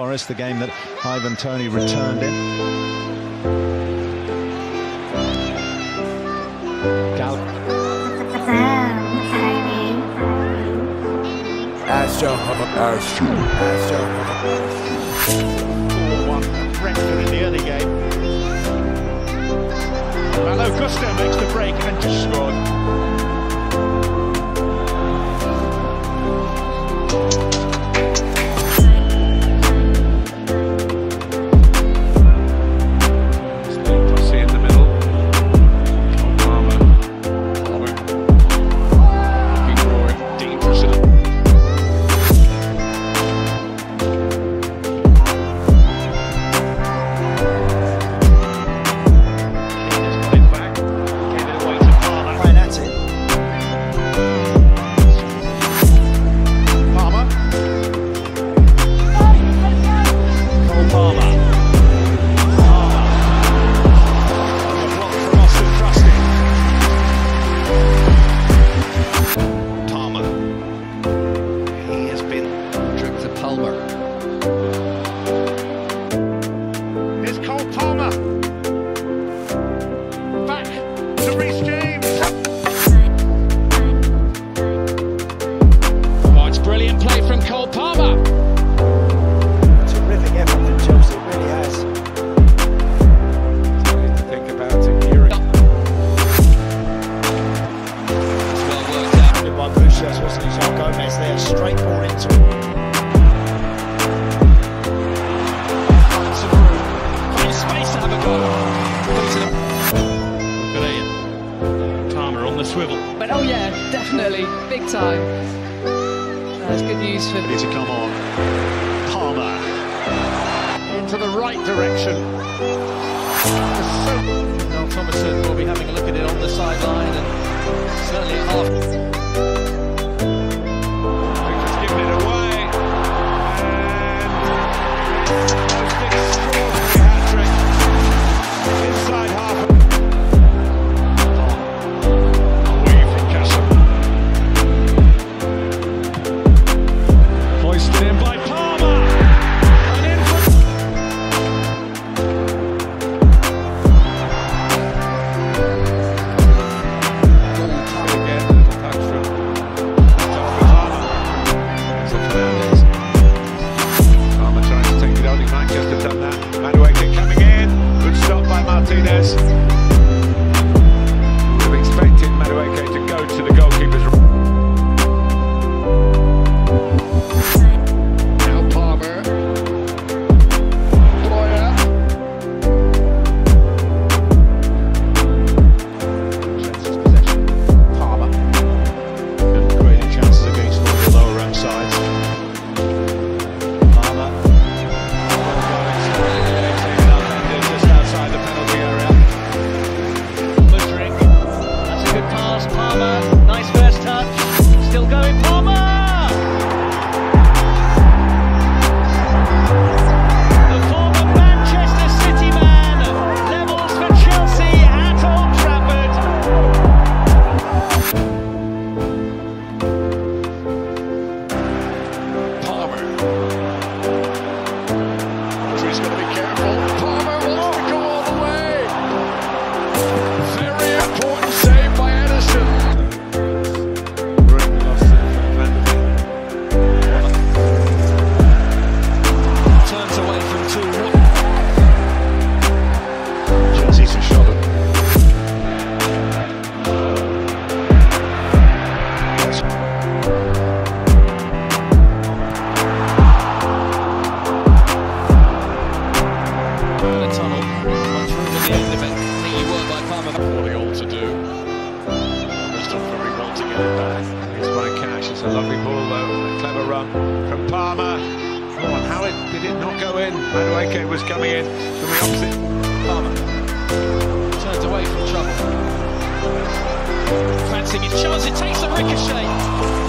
Forest, the game that Ivan Toney returned in. Gal Astro, Astro, Astro. 4-1 Brentford in the early game. Malo Gusto makes the break and just scored. swivel. But oh yeah, definitely, big time. That's good news for... Need to come on. Palmer. Into the right direction. Now Thomason will be having a look at it on the sideline and certainly half... It's a lovely ball, though. A clever run from Palmer. Oh, and how it, did it not go in? Madueke was coming in from the opposite. Palmer turns away from trouble. Fancy his chance. It takes a ricochet.